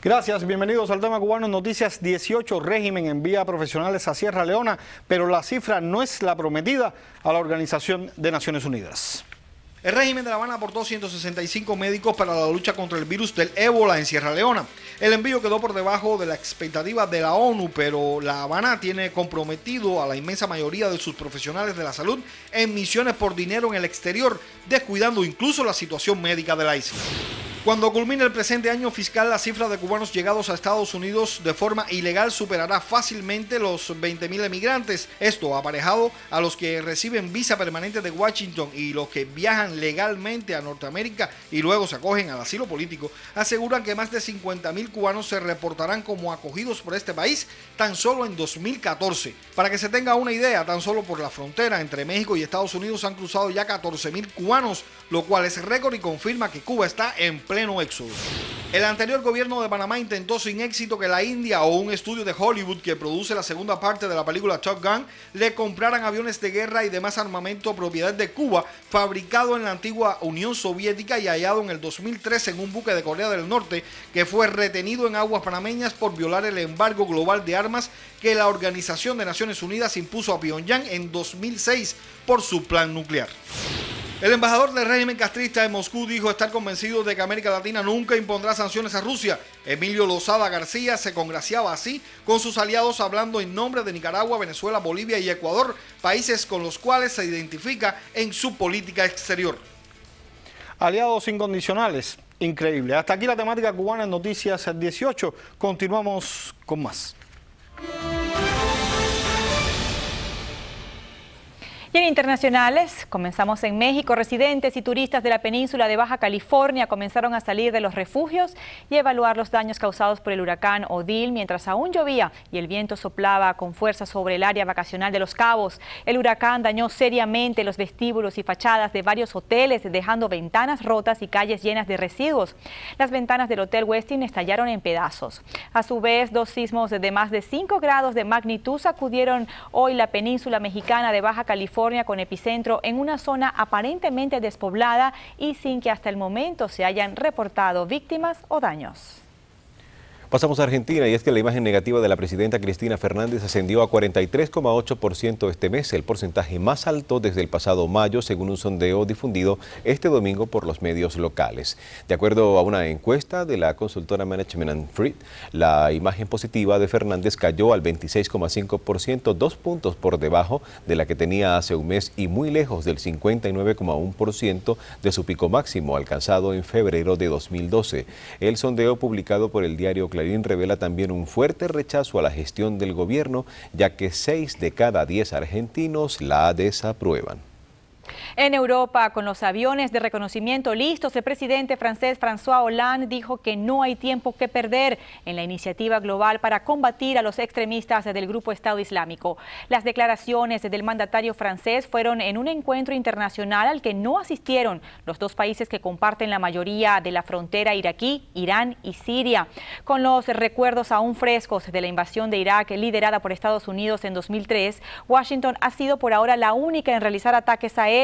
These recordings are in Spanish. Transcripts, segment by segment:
Gracias, bienvenidos al tema cubano Noticias 18. Régimen envía profesionales a Sierra Leona, pero la cifra no es la prometida a la Organización de Naciones Unidas. El régimen de La Habana aportó 165 médicos para la lucha contra el virus del ébola en Sierra Leona. El envío quedó por debajo de la expectativa de la ONU, pero La Habana tiene comprometido a la inmensa mayoría de sus profesionales de la salud en misiones por dinero en el exterior, descuidando incluso la situación médica de la isla. Cuando culmine el presente año fiscal, la cifra de cubanos llegados a Estados Unidos de forma ilegal superará fácilmente los 20.000 emigrantes. Esto aparejado a los que reciben visa permanente de Washington y los que viajan legalmente a Norteamérica y luego se acogen al asilo político, aseguran que más de 50.000 cubanos se reportarán como acogidos por este país tan solo en 2014. Para que se tenga una idea, tan solo por la frontera entre México y Estados Unidos han cruzado ya 14.000 cubanos, lo cual es récord y confirma que Cuba está en pleno éxodo. El anterior gobierno de Panamá intentó sin éxito que la India o un estudio de Hollywood que produce la segunda parte de la película Top Gun le compraran aviones de guerra y demás armamento propiedad de Cuba, fabricado en la antigua Unión Soviética y hallado en el 2013 en un buque de Corea del Norte que fue retenido en aguas panameñas por violar el embargo global de armas que la Organización de Naciones Unidas impuso a Pyongyang en 2006 por su plan nuclear. El embajador del régimen castrista en Moscú dijo estar convencido de que América Latina nunca impondrá sanciones a Rusia. Emilio Lozada García se congraciaba así con sus aliados hablando en nombre de Nicaragua, Venezuela, Bolivia y Ecuador, países con los cuales se identifica en su política exterior. Aliados incondicionales, increíble. Hasta aquí la temática cubana en Noticias 18. Continuamos con más. Internacionales, comenzamos en México. Residentes y turistas de la península de Baja California comenzaron a salir de los refugios y evaluar los daños causados por el huracán Odil mientras aún llovía y el viento soplaba con fuerza sobre el área vacacional de Los Cabos. El huracán dañó seriamente los vestíbulos y fachadas de varios hoteles, dejando ventanas rotas y calles llenas de residuos. Las ventanas del Hotel Westin estallaron en pedazos. A su vez, dos sismos de más de 5 grados de magnitud sacudieron hoy la península mexicana de Baja California con epicentro en una zona aparentemente despoblada y sin que hasta el momento se hayan reportado víctimas o daños. Pasamos a Argentina y es que la imagen negativa de la presidenta Cristina Fernández ascendió a 43,8% este mes, el porcentaje más alto desde el pasado mayo, según un sondeo difundido este domingo por los medios locales. De acuerdo a una encuesta de la consultora Management and la imagen positiva de Fernández cayó al 26,5%, dos puntos por debajo de la que tenía hace un mes y muy lejos del 59,1% de su pico máximo alcanzado en febrero de 2012. El sondeo publicado por el diario Clarín revela también un fuerte rechazo a la gestión del gobierno, ya que seis de cada diez argentinos la desaprueban. En Europa, con los aviones de reconocimiento listos, el presidente francés François Hollande dijo que no hay tiempo que perder en la iniciativa global para combatir a los extremistas del grupo Estado Islámico. Las declaraciones del mandatario francés fueron en un encuentro internacional al que no asistieron los dos países que comparten la mayoría de la frontera iraquí, Irán y Siria. Con los recuerdos aún frescos de la invasión de Irak liderada por Estados Unidos en 2003, Washington ha sido por ahora la única en realizar ataques aéreos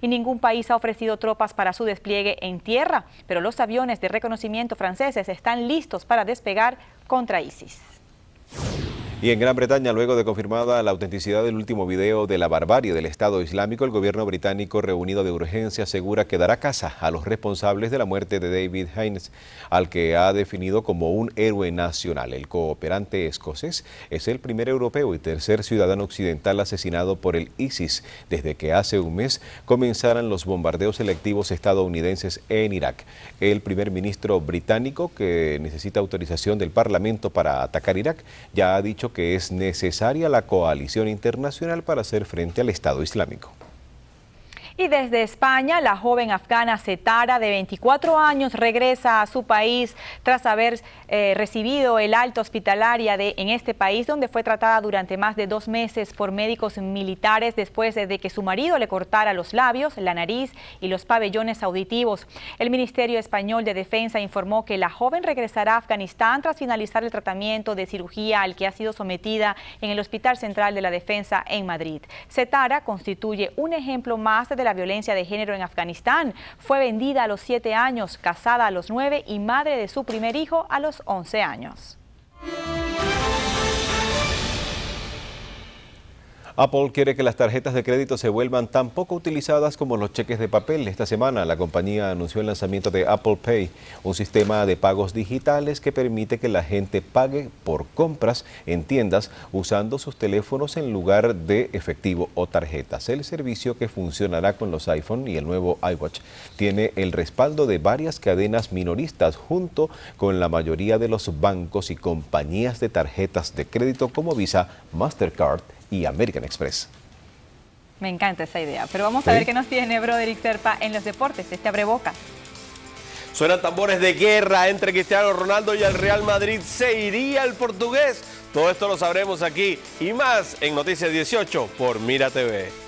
y ningún país ha ofrecido tropas para su despliegue en tierra, pero los aviones de reconocimiento franceses están listos para despegar contra ISIS. Y en Gran Bretaña, luego de confirmada la autenticidad del último video de la barbarie del Estado Islámico, el gobierno británico reunido de urgencia asegura que dará casa a los responsables de la muerte de David Haynes, al que ha definido como un héroe nacional. El cooperante escocés es el primer europeo y tercer ciudadano occidental asesinado por el ISIS desde que hace un mes comenzaran los bombardeos selectivos estadounidenses en Irak. El primer ministro británico, que necesita autorización del Parlamento para atacar Irak, ya ha dicho que es necesaria la coalición internacional para hacer frente al Estado Islámico. Y desde España, la joven afgana Setara, de 24 años, regresa a su país tras haber eh, recibido el alto hospitalaria de, en este país, donde fue tratada durante más de dos meses por médicos militares después de que su marido le cortara los labios, la nariz y los pabellones auditivos. El Ministerio Español de Defensa informó que la joven regresará a Afganistán tras finalizar el tratamiento de cirugía al que ha sido sometida en el Hospital Central de la Defensa en Madrid. Setara constituye un ejemplo más de la violencia de género en Afganistán. Fue vendida a los 7 años, casada a los 9 y madre de su primer hijo a los 11 años. Apple quiere que las tarjetas de crédito se vuelvan tan poco utilizadas como los cheques de papel. Esta semana la compañía anunció el lanzamiento de Apple Pay, un sistema de pagos digitales que permite que la gente pague por compras en tiendas usando sus teléfonos en lugar de efectivo o tarjetas. El servicio que funcionará con los iPhone y el nuevo iWatch tiene el respaldo de varias cadenas minoristas junto con la mayoría de los bancos y compañías de tarjetas de crédito como Visa, Mastercard y American Express. Me encanta esa idea, pero vamos a ver qué nos tiene Broderick Serpa en los deportes, este abre boca. Suenan tambores de guerra entre Cristiano Ronaldo y el Real Madrid. ¿Se iría el portugués? Todo esto lo sabremos aquí y más en Noticias 18 por Mira TV.